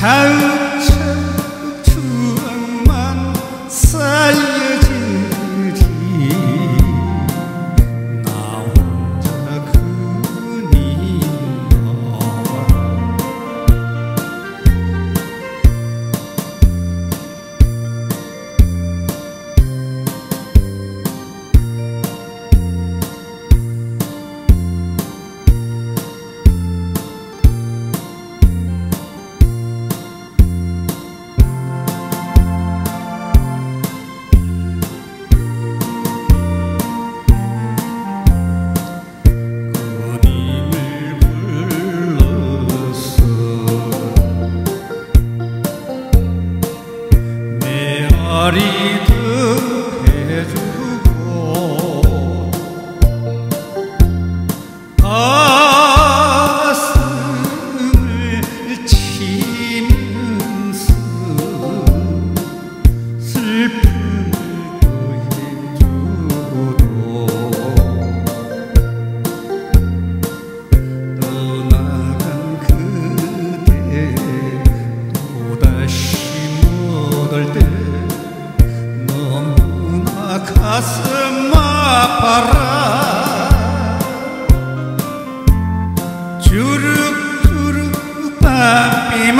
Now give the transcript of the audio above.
가을철 투항만 쌓여 marido. Happy